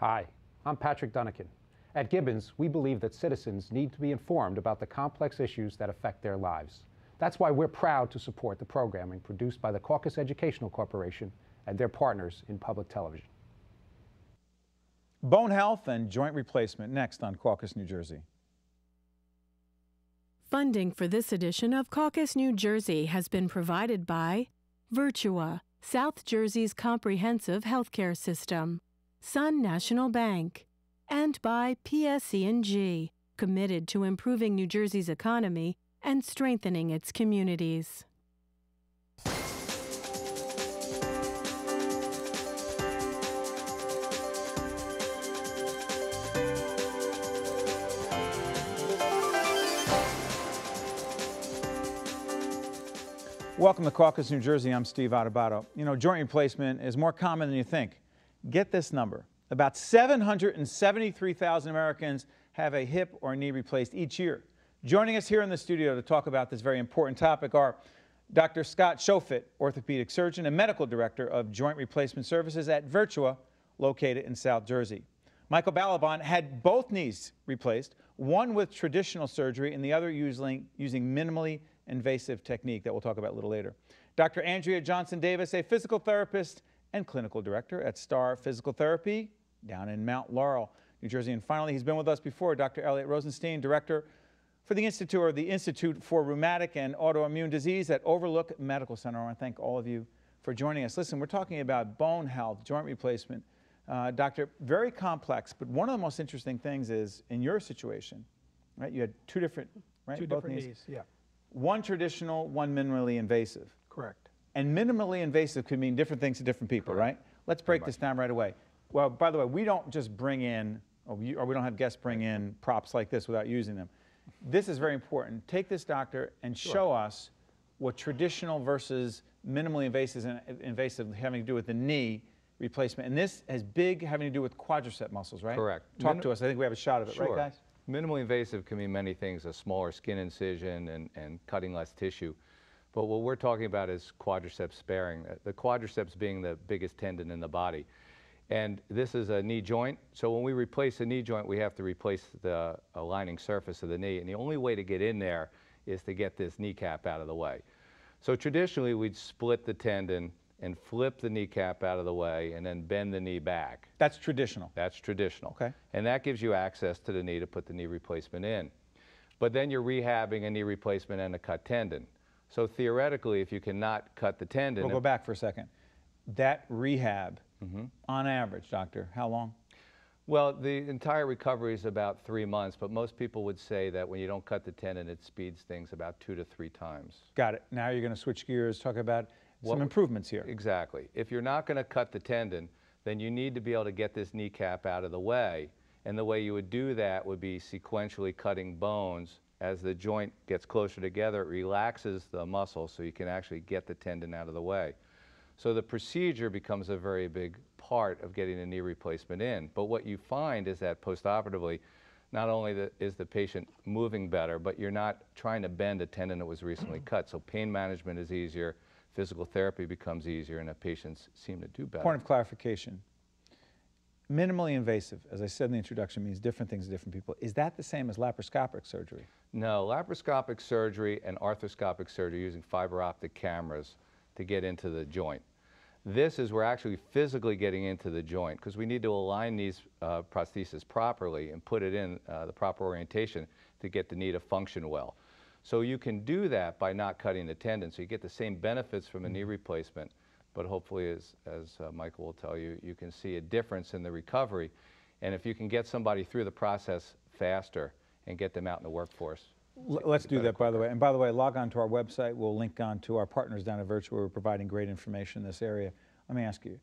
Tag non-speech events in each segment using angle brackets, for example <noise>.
Hi, I'm Patrick Dunican. At Gibbons, we believe that citizens need to be informed about the complex issues that affect their lives. That's why we're proud to support the programming produced by the Caucus Educational Corporation and their partners in public television. Bone health and joint replacement next on Caucus, New Jersey. Funding for this edition of Caucus, New Jersey has been provided by Virtua, South Jersey's comprehensive healthcare system, Sun National Bank, and by PSE&G, committed to improving New Jersey's economy and strengthening its communities. Welcome to Caucus, New Jersey. I'm Steve Adubato. You know, joint replacement is more common than you think. Get this number. About 773,000 Americans have a hip or knee replaced each year. Joining us here in the studio to talk about this very important topic are Dr. Scott Schoifet, orthopedic surgeon and medical director of joint replacement services at Virtua, located in South Jersey. Michael Balabon had both knees replaced, one with traditional surgery and the other using, using minimally invasive technique that we'll talk about a little later. Dr. Andrea Johnson Davis, a physical therapist and clinical director at Star Physical Therapy down in Mount Laurel, New Jersey. And finally, he's been with us before, Dr. Elliot Rosenstein, director for the Institute or the Institute for Rheumatic and Autoimmune Disease at Overlook Medical Center. I want to thank all of you for joining us. Listen, we're talking about bone health, joint replacement. Uh, doctor, very complex, but one of the most interesting things is in your situation, right? You had two different, right? Two Both different knees, yeah, One traditional, one minimally invasive. correct. And minimally invasive could mean different things to different people, right? Let's break this down right away. Well, by the way, we don't just bring in, or we, or we don't have guests bring in props like this without using them. This is very important. Take this, doctor, and show us what traditional versus minimally invasive, and invasive having to do with the knee replacement. And this has big having to do with quadricep muscles, right? Correct. Talk Minim- to us. I think we have a shot of it, right, Sure. guys? Minimally invasive can mean many things, a smaller skin incision and, and cutting less tissue. But what we're talking about is quadriceps sparing, uh, the quadriceps being the biggest tendon in the body. And this is a knee joint, so when we replace a knee joint, we have to replace the aligning surface of the knee. And the only way to get in there is to get this kneecap out of the way. So traditionally, we'd split the tendon and flip the kneecap out of the way and then bend the knee back. That's traditional. That's traditional. Okay. And that gives you access to the knee to put the knee replacement in. But then you're rehabbing a knee replacement and a cut tendon. So theoretically, if you cannot cut the tendon, We'll go back for a second. That rehab, Mm-hmm. on average, doctor, how long? well, the entire recovery is about three months, but most people would say that when you don't cut the tendon, it speeds things about two to three times. Got it. Now you're going to switch gears, talk about What some improvements here. Exactly. If you're not going to cut the tendon, then you need to be able to get this kneecap out of the way. And the way you would do that would be sequentially cutting bones. As the joint gets closer together, it relaxes the muscle so you can actually get the tendon out of the way. So the procedure becomes a very big part of getting a knee replacement in. But what you find is that postoperatively, not only is the patient moving better, but you're not trying to bend a tendon that was recently cut. So pain management is easier, physical therapy becomes easier, and the patients seem to do better. Point of clarification. Minimally invasive, as I said in the introduction, means different things to different people. Is that the same as laparoscopic surgery? No, laparoscopic surgery and arthroscopic surgery using fiber optic cameras to get into the joint. This is we're actually physically getting into the joint because we need to align these uh, prostheses properly and put it in uh, the proper orientation to get the knee to function well. So you can do that by not cutting the tendon. So you get the same benefits from a knee replacement, but hopefully, as, as uh, Michael will tell you, you can see a difference in the recovery. And if you can get somebody through the process faster and get them out in the workforce, L- Let's do that, by the way. And by the way, log on to our website. We'll link on to our partners down at Virtua. We're providing great information in this area. Let me ask you,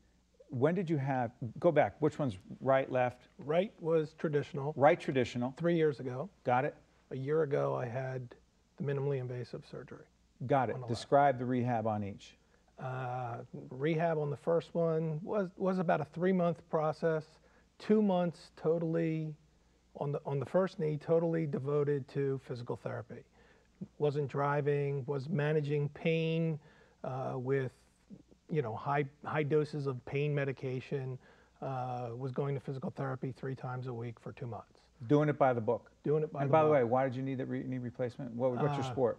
when did you have, go back, which one's right, left? Right was traditional, Right traditional, three years ago. got it? A year ago, I had the minimally invasive surgery. Got it. On the left. Describe the rehab on each. Uh, Rehab on the first one was, was about a three-month process. Two months totally, on the, on the first knee, totally devoted to physical therapy. Wasn't driving, was managing pain uh, with, you know, high, high doses of pain medication, Uh, was going to physical therapy three times a week for two months. Doing it by the book. Doing it by and the by the way, why did you need that re- knee replacement? What, what's your Uh, sport?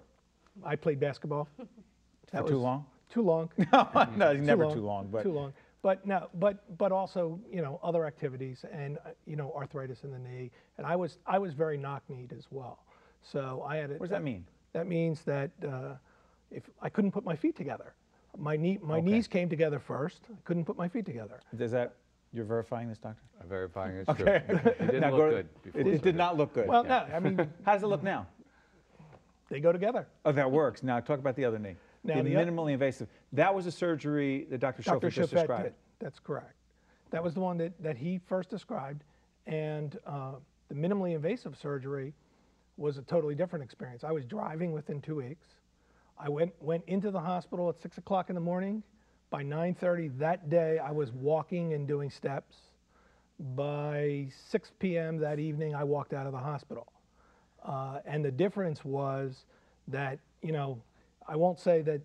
I played basketball. <laughs> For too long? Too long. <laughs> no, <laughs> no, never too long. But too long. But no, but but also you know other activities and uh, you know arthritis in the knee, and I was I was very knock-kneed as well, so I had. A, what does that mean? That means that uh, if I couldn't put my feet together, my knee my Okay. knees came together first. I couldn't put my feet together. Does that you're verifying this, doctor? I'm verifying it's Okay. true. It didn't Now look go good before. It, it did not look good. Well, no, I mean <laughs> How does it look now? they go together. Oh, that works. Now talk about the other knee. Now, the minimally invasive. That was a surgery that Dr. Dr. Schoifet just described. did. That's correct. That was the one that, that he first described. And uh, the minimally invasive surgery was a totally different experience. I was driving within two weeks. I went, went into the hospital at 6 o'clock in the morning. By 9.30 that day, I was walking and doing steps. By 6 p.m. that evening, I walked out of the hospital. Uh, and the difference was that, you know, I won't say that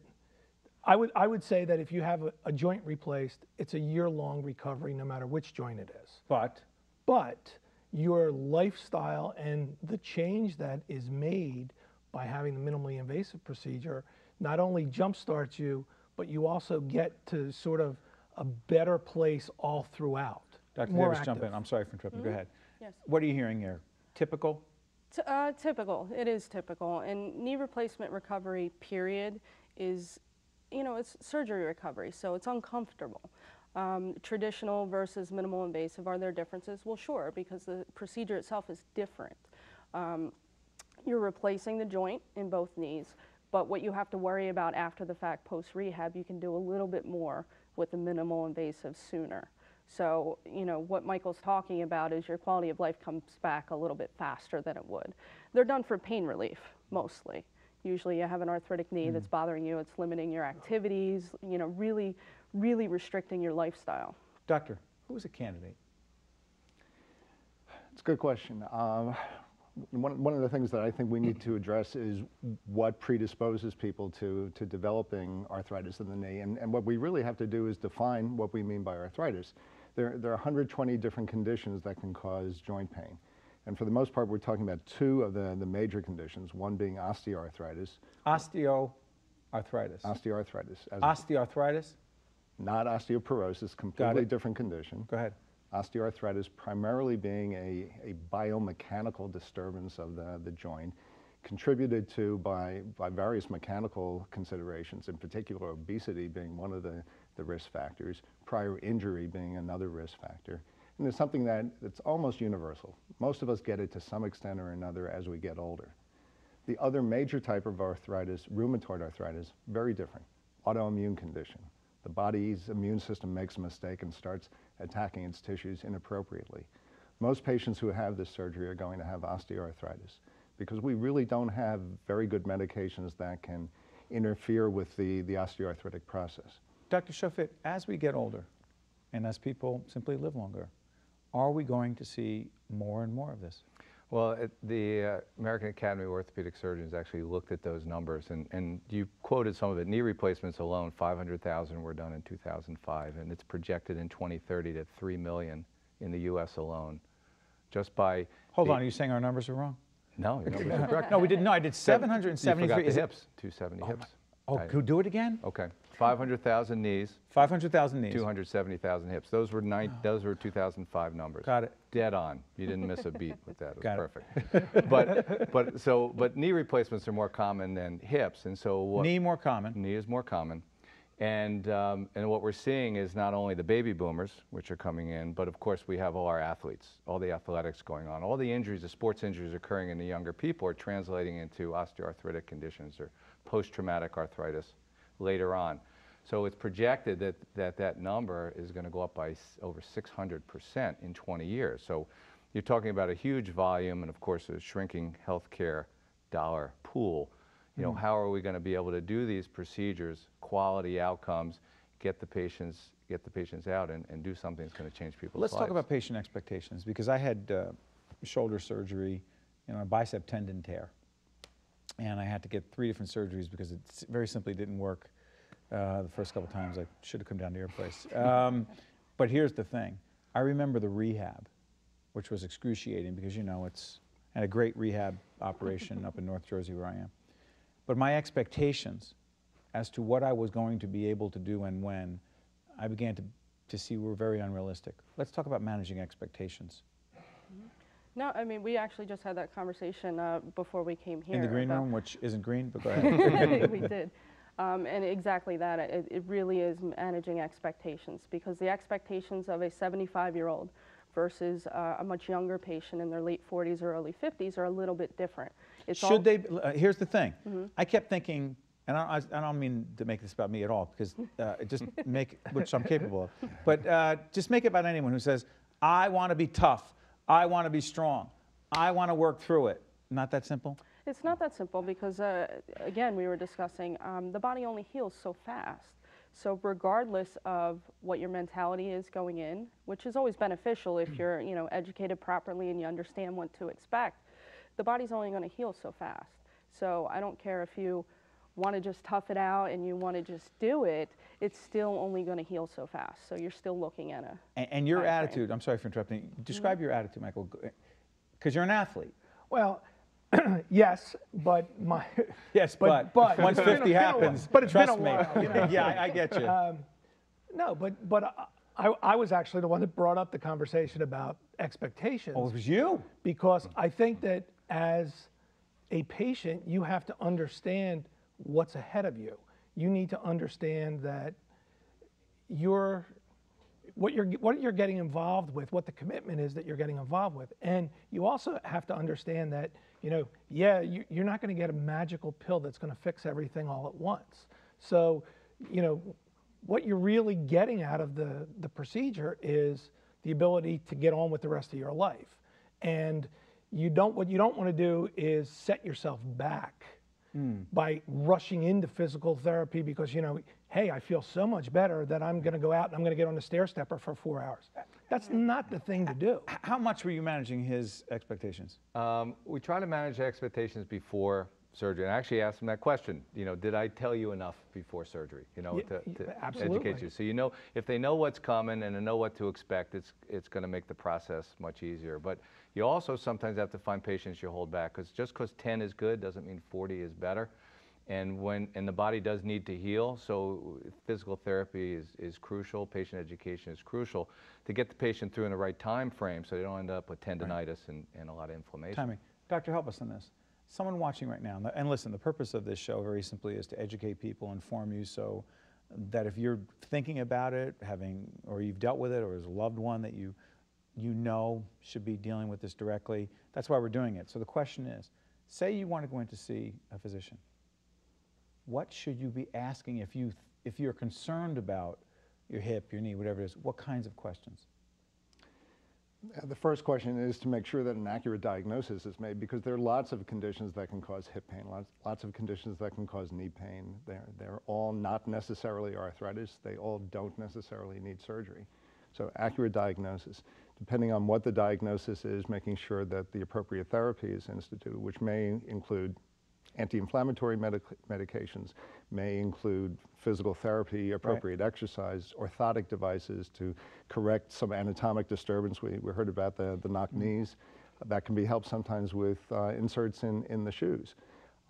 I would, I would say that if you have a, a joint replaced, it's a year-long recovery, no matter which joint it is. But But your lifestyle and the change that is made by having the minimally invasive procedure not only jumpstarts you, but you also get to sort of a better place all throughout. Dr. More Davis, jump in. I'm sorry for interrupting. Go mm-hmm. ahead. Yes. What are you hearing here? Typical? Uh, typical. It is typical. And knee replacement recovery period is, you know, it's surgery recovery, so it's uncomfortable. Um, traditional versus minimal invasive, are there differences? Well, sure, because the procedure itself is different. Um, you're replacing the joint in both knees, but what you have to worry about after the fact post rehab, you can do a little bit more with the minimal invasive sooner. So, you know, what Michael's talking about is your quality of life comes back a little bit faster than it would. They're done for pain relief mostly. Usually you have an arthritic knee that's bothering you, it's limiting your activities, you know, really, really restricting your lifestyle. Doctor, who is a candidate? It's a good question. Um, one, one of the things that I think we need to address is what predisposes people to, to developing arthritis in the knee. And, and what we really have to do is define what we mean by arthritis. There, there are 120 different conditions that can cause joint pain. And for the most part, we're talking about two of the, the major conditions, one being osteoarthritis. Osteoarthritis. Osteoarthritis, Osteoarthritis? not osteoporosis, completely different condition. Go ahead. Osteoarthritis primarily being a, a biomechanical disturbance of the, the joint, contributed to by, by various mechanical considerations, in particular obesity being one of the, the risk factors, prior injury being another risk factor. And it's something that, that's almost universal. Most of us get it to some extent or another as we get older. The other major type of arthritis, rheumatoid arthritis, very different. Autoimmune condition. The body's immune system makes a mistake and starts attacking its tissues inappropriately. Most patients who have this surgery are going to have osteoarthritis because we really don't have very good medications that can interfere with the, the osteoarthritic process. Dr. Schoifet, as we get older and as people simply live longer, are we going to see more and more of this? Well, it, the uh, American Academy of Orthopedic Surgeons actually looked at those numbers, and, and you quoted some of it. Knee replacements alone, 500,000 were done in 2005, and it's projected in 2030 to 3 million in the U.S. alone, just by. Hold the- on, are you saying our numbers are wrong? No, your numbers <laughs> are correct. No, we didn't. No, I did You 773. forgot the hips, 270 hips. Oh, I- could do it again? Okay, 500,000 knees, 500,000 knees. 270,000 hips. Those were nine, oh. those were 2005 numbers. Got it. Dead on. You didn't miss a beat with that. It was Got it. perfect. but but so but knee replacements are more common than hips, and so what, Knee more common. knee is more common. And um, and what we're seeing is not only the baby boomers, which are coming in, but of course we have all our athletes, all the athletics going on, all the injuries, the sports injuries occurring in the younger people are translating into osteoarthritic conditions or post-traumatic arthritis later on. So it's projected that that, that number is going to go up by over 600% in 20 years. So you're talking about a huge volume and of course a shrinking healthcare dollar pool. You know, how are we going to be able to do these procedures, quality outcomes, get the patients, get the patients out and, and do something that's going to change people's Let's lives? talk about patient expectations because I had uh, shoulder surgery, and a bicep tendon tear. And I had to get three different surgeries because it very simply didn't work uh, the first couple times. I should have come down to your place. <laughs> Um, but here's the thing I remember the rehab, which was excruciating because, you know, it's and a great rehab operation up in North Jersey where I am. But my expectations as to what I was going to be able to do and when, I began to, to see were very unrealistic. Let's talk about managing expectations. No, I mean, we actually just had that conversation uh, before we came here. In the green room, which isn't green, but go <laughs> ahead. we <laughs> did. Um, and exactly that. It, it really is managing expectations because the expectations of a 75 year old versus uh, a much younger patient in their late 40s or early 50s are a little bit different. It's all- Should they, uh, here's the thing. I kept thinking, and I, I I don't mean to make this about me at all, because uh, it just make, <laughs> which I'm capable of, but uh, just make it about anyone who says, I want to be tough, I want to be strong, I want to work through it. Not that simple? It's not that simple because, uh, again, we were discussing um, the body only heals so fast. So regardless of what your mentality is going in, which is always beneficial if you're, you know, educated properly and you understand what to expect, the body's only going to heal so fast. So I don't care if you want to just tough it out and you want to just do it, it's still only going to heal so fast. So you're still looking at a And, and your Timeframe. attitude, I'm sorry for interrupting, describe mm-hmm. your attitude, Michael, because you're an athlete. Well, <clears throat> yes, but my. <laughs> Yes, but, but once it's been a- 50 been a while. happens, But it's been trust a me. while, you know. <laughs> yeah, I, I get you. Um, no, but but I, I was actually the one that brought up the conversation about expectations oh, it was you. because I think that as a patient, you have to understand what's ahead of you. You need to understand that you're what you're what you're getting involved with, what the commitment is that you're getting involved with, and you also have to understand that you know, yeah, you, you're not going to get a magical pill that's going to fix everything all at once. So, you know, what you're really getting out of the the procedure is the ability to get on with the rest of your life, and you don't what you don't want to do is set yourself back by rushing into physical therapy because you know hey i feel so much better that i'm going to go out and i'm going to get on the stair stepper for four hours that's not the thing to do How much were you managing his expectations? Um, we try to manage expectations before surgery. And I actually asked him that question. You know, did I tell you enough before surgery? You know, Ye- to, to absolutely. educate you. So you know, if they know what's coming and they know what to expect, it's it's going to make the process much easier. But you also sometimes have to find patients you hold back because just because 10 is good doesn't mean 40 is better. And when and the body does need to heal, so physical therapy is, is crucial. Patient education is crucial to get the patient through in the right time frame, so they don't end up with tendonitis and, and a lot of inflammation. Timing. Doctor, help us on this. Someone watching right now, and listen, the purpose of this show very simply is to educate people, inform you so that if you're thinking about it, having, or you've dealt with it, or as a loved one that you, you know should be dealing with this directly, that's why we're doing it. So the question is, say you want to go in to see a physician. What should you be asking if, you, if you're concerned about your hip, your knee, whatever it is? What kinds of questions? Uh, The first question is to make sure that an accurate diagnosis is made because there are lots of conditions that can cause hip pain, lots, lots of conditions that can cause knee pain. They're, they're all not necessarily arthritis. They all don't necessarily need surgery. So accurate diagnosis. Depending on what the diagnosis is, making sure that the appropriate therapy is instituted, which may include anti-inflammatory medic- medications, may include physical therapy, appropriate exercise, orthotic devices to correct some anatomic disturbance. We, we heard about the, the knock knees. That can be helped sometimes with uh, inserts in, in the shoes.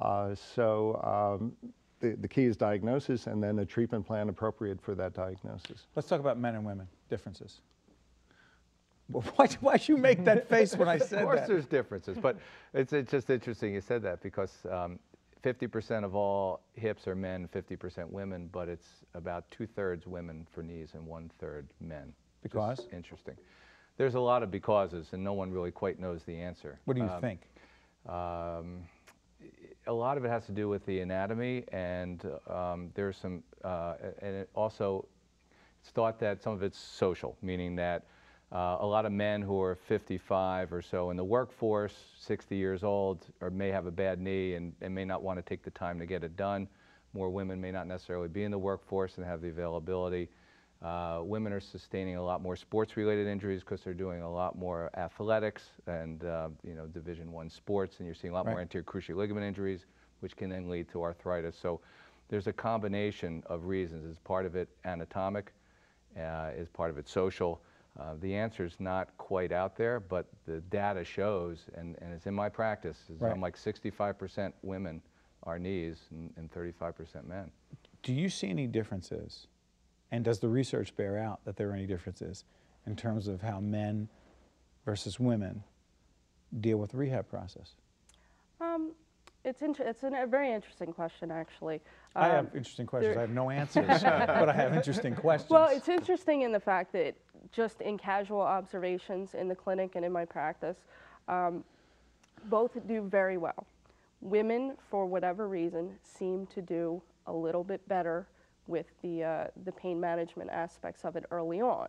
Uh, so um, the, the key is diagnosis and then a treatment plan appropriate for that diagnosis. Let's talk about men and women, differences. Well, Why'd, why'd you make that <laughs> face when I said that? Of course, that? there's differences, but it's, it's just interesting you said that because um, 50% of all hips are men, 50% women, but it's about two thirds women for knees and one third men. Just Because? interesting. There's a lot of becauses, and no one really quite knows the answer. What do you Um, think? um, a lot of it has to do with the anatomy, and um, there's some, uh, and it also, thought that some of it's social, meaning that uh, a lot of men who are 55 or so in the workforce, 60 years old, or may have a bad knee and, and may not want to take the time to get it done. More women may not necessarily be in the workforce and have the availability. Uh, women are sustaining a lot more sports-related injuries because they're doing a lot more athletics and uh, you know Division One sports, and you're seeing a lot more anterior cruciate ligament injuries, which can then lead to arthritis. So there's a combination of reasons. It's part of it anatomic? Uh, is part of it social? Uh, the answer is not quite out there, but the data shows, and, and it's in my practice, is Right. I'm like 65% women are knees and, and 35% men. Do you see any differences? And does the research bear out that there are any differences in terms of how men versus women deal with the rehab process? Um, it's inter- it's an, a very interesting question, actually. I Um, have interesting questions. I have no answers, <laughs> but I have interesting questions. Well, it's interesting in the fact that just in casual observations in the clinic and in my practice, um, both do very well. Women, for whatever reason, seem to do a little bit better with the, uh, the pain management aspects of it early on.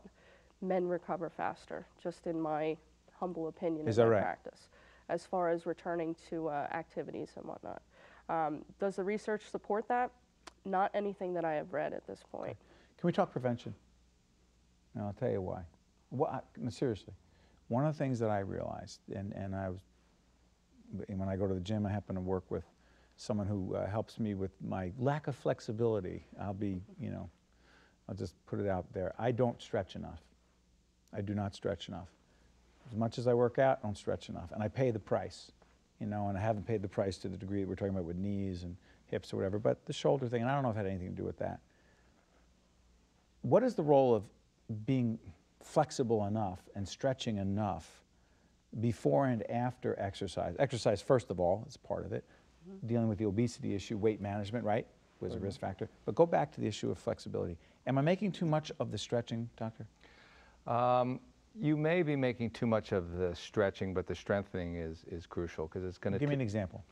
Men recover faster, just in my humble opinion Is in that my right? practice, as far as returning to uh, activities and whatnot. Um, does the research support that? Not anything that I have read at this point. Can we talk prevention? And I'll tell you why. Well, I, no, seriously, one of the things that I realized, and, and I was, when I go to the gym, I happen to work with someone who uh, helps me with my lack of flexibility. I'll be, you know, I'll just put it out there. I don't stretch enough. I do not stretch enough. As much as I work out, I don't stretch enough. And I pay the price, you know, and I haven't paid the price to the degree that we're talking about with knees and hips or whatever. But the shoulder thing, and I don't know if it had anything to do with that what is the role of being flexible enough and stretching enough before and after exercise? Exercise, first of all, is part of it. Dealing with the obesity issue, weight management, right, was a risk factor. But go back to the issue of flexibility. Am I making too much of the stretching, doctor? Um, you may be making too much of the stretching, but the strengthening is, is crucial because it's going to Give me an example.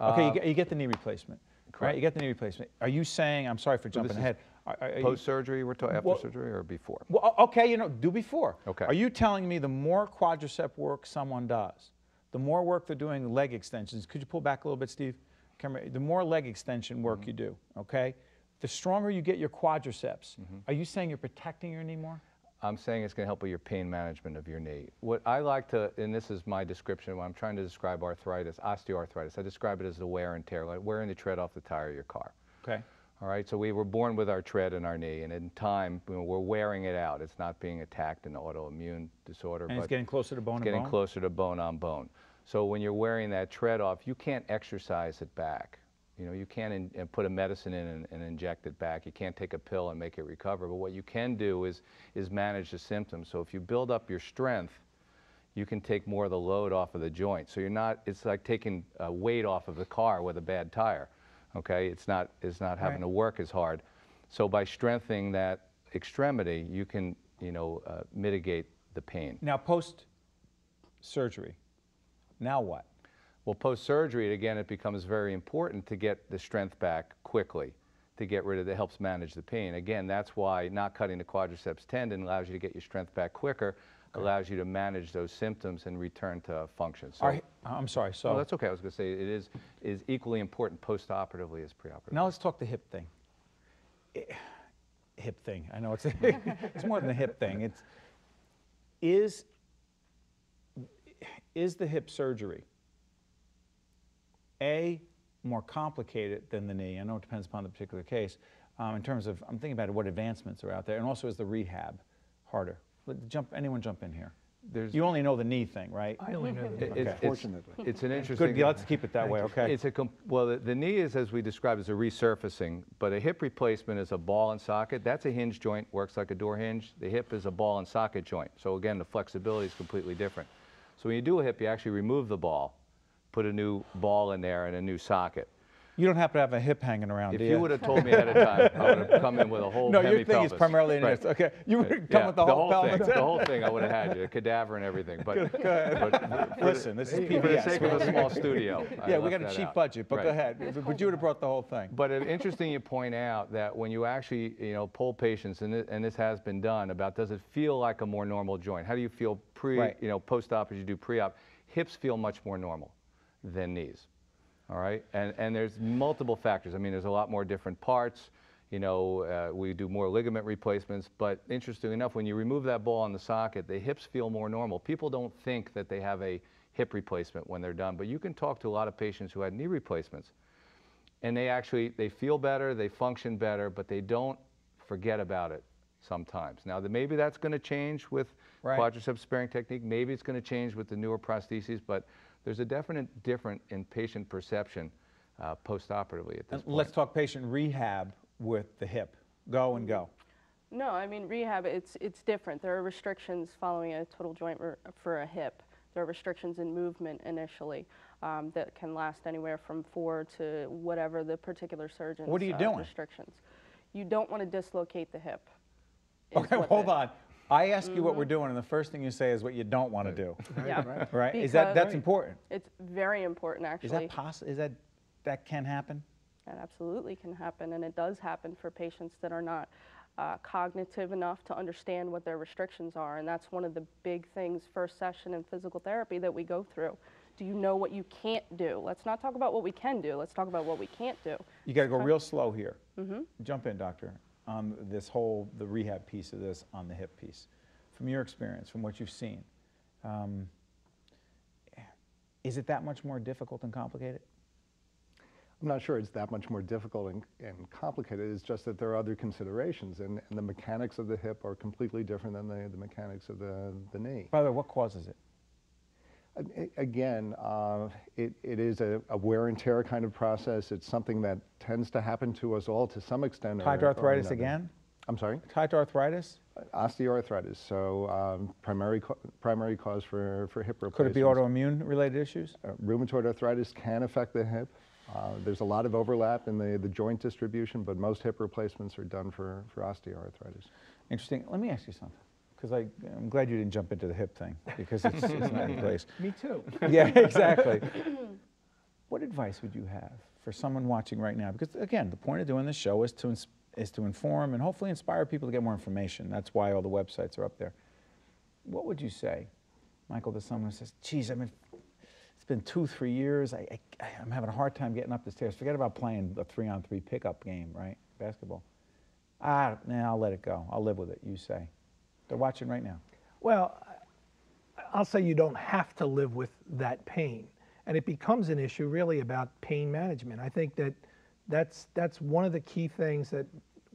Okay, you, get, you get the knee replacement, right? correct. You get the knee replacement. Are you saying? I'm sorry for jumping ahead. Are- are- are post surgery. We're talking after Well- surgery or before. Well, okay, you know, do before. Okay. Are you telling me the more quadricep work someone does, the more work they're doing leg extensions? Could you pull back a little bit, Steve? Camera, the more leg extension work Mm-hmm. you do, okay? The stronger you get your quadriceps. Mm-hmm. Are you saying you're protecting your knee more? I'm saying it's going to help with your pain management of your knee. What I like to, and this is my description when I'm trying to describe arthritis, osteoarthritis, I describe it as the wear and tear, like wearing the tread off the tire of your car. Okay. All right, so we were born with our tread in our knee, and in time, you know, we're wearing it out. It's not being attacked in autoimmune disorder, And but it's getting closer to bone it's getting bone? closer to bone on bone. So when you're wearing that tread off, you can't exercise it back. You know, you can't in, and put a medicine in and, and inject it back. You can't take a pill and make it recover. But what you can do is is manage the symptoms. So if you build up your strength, you can take more of the load off of the joint. So you're not. It's like taking uh, weight off of the car with a bad tire. Okay, it's not. It's not having Right. to work as hard. So by strengthening that extremity, you can you know uh, mitigate the pain. Now, post surgery, now what? Well, post surgery, again, it becomes very important to get the strength back quickly, to get rid of it helps manage the pain. Again, that's why not cutting the quadriceps tendon allows you to get your strength back quicker, allows you to manage those symptoms and return to function. So, I'm sorry, so. oh, that's okay. I was going to say it is is equally important post-operatively as preoperatively. Now let's talk the hip thing. Eh, Hip thing. I know it's <laughs> it's more than a hip thing. It's is is the hip surgery a more complicated than the knee? I know it depends upon the particular case. Um, in terms of, I'm thinking about what advancements are out there, and also is the rehab harder? Let- Jump, anyone jump in here? There's- you only know the knee thing, right? I only know It- that. it's, Okay. Fortunately. it's an interesting. Good. Yeah, let's keep it that way. Okay. It's a com- well, the, the knee is, as we described, is a resurfacing, but a hip replacement is a ball and socket. That's a hinge joint, works like a door hinge. The hip is a ball and socket joint. So again, the flexibility is completely different. So when you do a hip, you actually remove the ball, put a new ball in there and a new socket. you don't happen to have a hip hanging around, If do you would have told me ahead of time, I would have come in with a whole <laughs> No, your thing is primarily in Right. this. Okay, you would have come Yeah, with the whole, thing. pelvis. The whole thing, I would have had you, a cadaver and everything. But, <laughs> but <laughs> Listen, this is for the PBS. sake of a small studio. I Yeah, we got a cheap out. budget, but go ahead. But you would have brought the whole thing. But it's interesting you point out that when you actually, you know, poll patients, and, it, and this has been done, about does it feel like a more normal joint? How do you feel pre, Right. you know, post-op as you do pre-op? Hips feel much more normal than knees, all right? And, and there's multiple factors. I mean, there's a lot more different parts. You know, uh, we do more ligament replacements, but interestingly enough, when you remove that ball in the socket, the hips feel more normal. People don't think that they have a hip replacement when they're done, but you can talk to a lot of patients who had knee replacements and they actually they feel better they function better but they don't forget about it sometimes now the, maybe that's going to change with Right. quadriceps sparing technique. Maybe it's going to change with the newer prostheses, but there's a definite difference in patient perception uh, post-operatively at this And point. let's talk patient rehab with the hip. Go and go. No, I mean rehab. It's it's different. There are restrictions following a total joint for a hip. There are restrictions in movement initially um, that can last anywhere from four to whatever the particular surgeon's What are you uh, doing? restrictions. You don't want to dislocate the hip. Okay, hold the- on. I ask you what we're doing, and the first thing you say is what you don't want to do. Yeah, Right? <laughs> right? Is that Because- that's important? it's very important actually. Is that possible? Is that that can happen? That absolutely can happen, and it does happen for patients that are not uh, cognitive enough to understand what their restrictions are. And that's one of the big things, first session in physical therapy, that we go through. Do you know what you can't do? Let's not talk about what we can do. Let's talk about what we can't do. You got to go real slow here. Jump in, doctor, on this whole the rehab piece of this, on the hip piece. From your experience, from what you've seen, um, is it that much more difficult and complicated? I'm not sure it's that much more difficult and, and complicated. It's just that there are other considerations, and, and the mechanics of the hip are completely different than the, the mechanics of the, the knee. By the way, what causes it? Again, uh, it, it is a, a wear and tear kind of process. It's something that tends to happen to us all to some extent. or arthritis again? I'm sorry? Tied arthritis? Osteoarthritis. So um, primary, primary cause for, for hip replacement. Could it be autoimmune related issues? Uh, rheumatoid arthritis can affect the hip. Uh, there's a lot of overlap in the, the joint distribution, but most hip replacements are done for, for osteoarthritis. Interesting. Let me ask you something, because I'm glad you didn't jump into the hip thing, because it's, it's not in <laughs> place. Me too. Yeah, <laughs> exactly. <coughs> what advice would you have for someone watching right now? Because again, the point of doing this show is to is to inform and hopefully inspire people to get more information. That's why all the websites are up there. What would you say, Michael, to someone who says, "Geez, I mean, it's been two, three years. I, I, I'm having a hard time getting up the stairs. Forget about playing a three-on-three pickup game, right? Basketball. Ah, nah, I'll let it go. I'll live with it. You say. They're watching right now. Well, I'll say you don't have to live with that pain. And it becomes an issue really about pain management. I think that that's, that's one of the key things that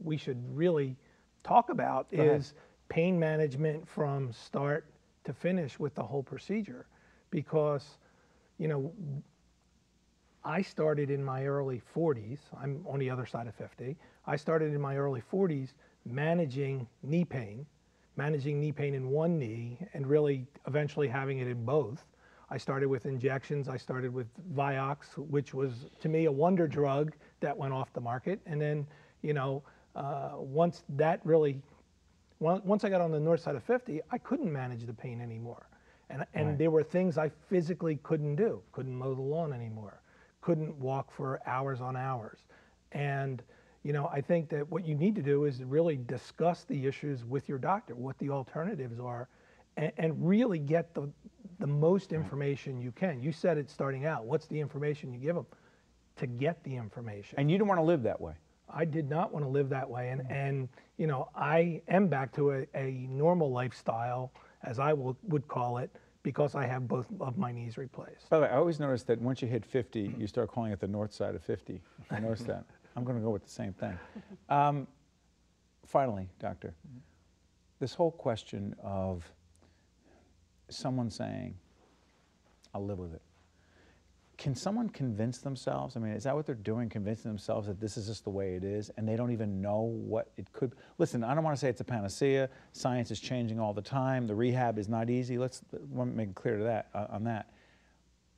we should really talk about ahead. is pain management from start to finish with the whole procedure. Because, you know, I started in my early 40s. I'm on the other side of 50. I started in my early 40s managing knee pain, managing knee pain in one knee, and really eventually having it in both. I started with injections. I started with Vioxx, which was to me a wonder drug that went off the market. And then, you know, uh, once that really, once I got on the north side of 50, I couldn't manage the pain anymore. And, and there were things I physically couldn't do. Couldn't mow the lawn anymore. Couldn't walk for hours on hours. And, you know, I think that what you need to do is really discuss the issues with your doctor, what the alternatives are, and, and really get the, the most information you can. You said it starting out. What's the information you give them to get the information? And you don't want to live that way. I did not want to live that way. And, mm. and you know, I am back to a, a normal lifestyle, as I will, would call it, because I have both of my knees replaced. By the way, I always notice that once you hit 50, you start calling it the north side of 50. I noticed <laughs> that. I'm going to go with the same thing. Um, finally, doctor, this whole question of someone saying, I'll live with it. Can someone convince themselves? I mean, is that what they're doing, convincing themselves that this is just the way it is and they don't even know what it could? Listen, I don't want to say it's a panacea. Science is changing all the time. The rehab is not easy. Let's to make clear to that uh, on that.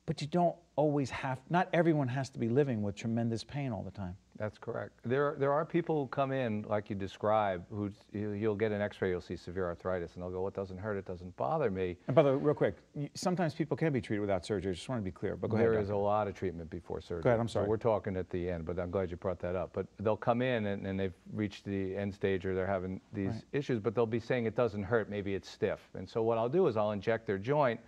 But you don't always have, not everyone has to be living with tremendous pain all the time. That's correct. There, there are people who come in, like you describe, who you- you'll get an x-ray, you'll see severe arthritis, and they'll go, well, it doesn't hurt, it doesn't bother me. And by the way, real quick, sometimes people can be treated without surgery. I just want to be clear, but go ahead. There is a lot of treatment before surgery. ahead, I'm So sorry. we're talking at the end, but I'm glad you brought that up. But they'll come in and, and they've reached the end stage or they're having these Right. issues, but they'll be saying it doesn't hurt, maybe it's stiff. And so what I'll do is I'll inject their joint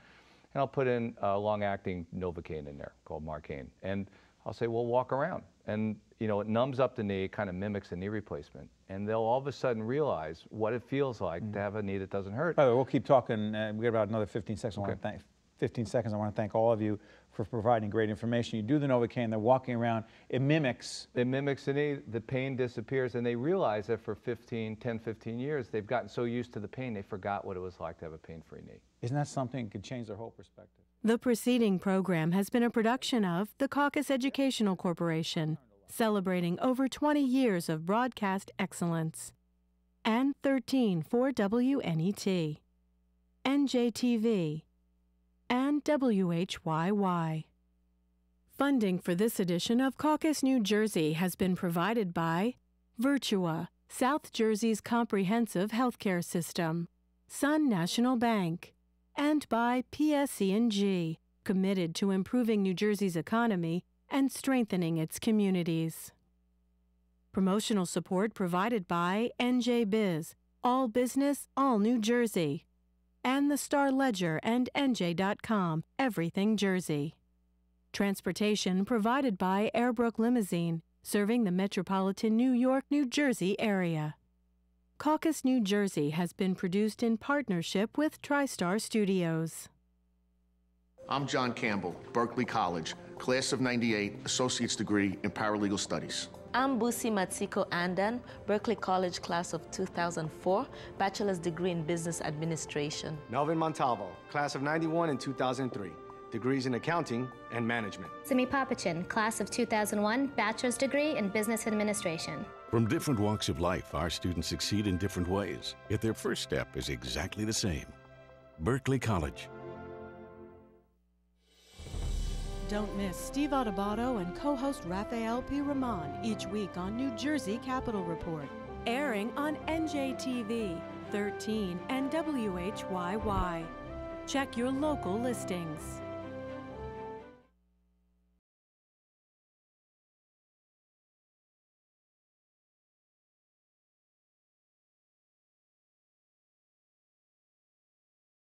and I'll put in a long-acting Novocaine in there called Marcaine. And I'll say, well, walk around. And, you know, it numbs up the knee, kind of mimics a knee replacement. And they'll all of a sudden realize what it feels like Mm. to have a knee that doesn't hurt. By the way, we'll keep talking. Uh, we got about another 15 seconds. I want to thank, 15 seconds, I want to thank all of you for providing great information. You do the Novocaine, they're walking around, it mimics. It mimics the the pain disappears, and they realize that for 15, 10, 15 years, they've gotten so used to the pain, they forgot what it was like to have a pain-free knee. Isn't that something that could change their whole perspective? The preceding program has been a production of the Caucus Educational Corporation, celebrating over 20 years of broadcast excellence. And 13 for WNET, NJTV, and WHYY. Funding for this edition of Caucus New Jersey has been provided by Virtua, South Jersey's comprehensive healthcare system, Sun National Bank, and by PSE&G, committed to improving New Jersey's economy and strengthening its communities. Promotional support provided by NJ Biz, All Business, All New Jersey, and the Star Ledger and NJ.com, Everything Jersey. Transportation provided by Airbrook Limousine, serving the metropolitan New York, New Jersey area. Caucus, New Jersey has been produced in partnership with TriStar Studios. I'm John Campbell, Berkeley College, class of 98, associate's degree in paralegal studies. I'm Busi Matsiko Andan, Berkeley College class of 2004, bachelor's degree in business administration. Melvin Montalvo, class of 91 and 2003, degrees in accounting and management. Simi Papachin, class of 2001, bachelor's degree in business administration. From different walks of life, our students succeed in different ways, yet their first step is exactly the same. Berkeley College. Don't miss Steve Adubato and co-host Rafael Pi Roman each week on New Jersey Capital Report, airing on NJTV, 13, and WHYY. Check your local listings.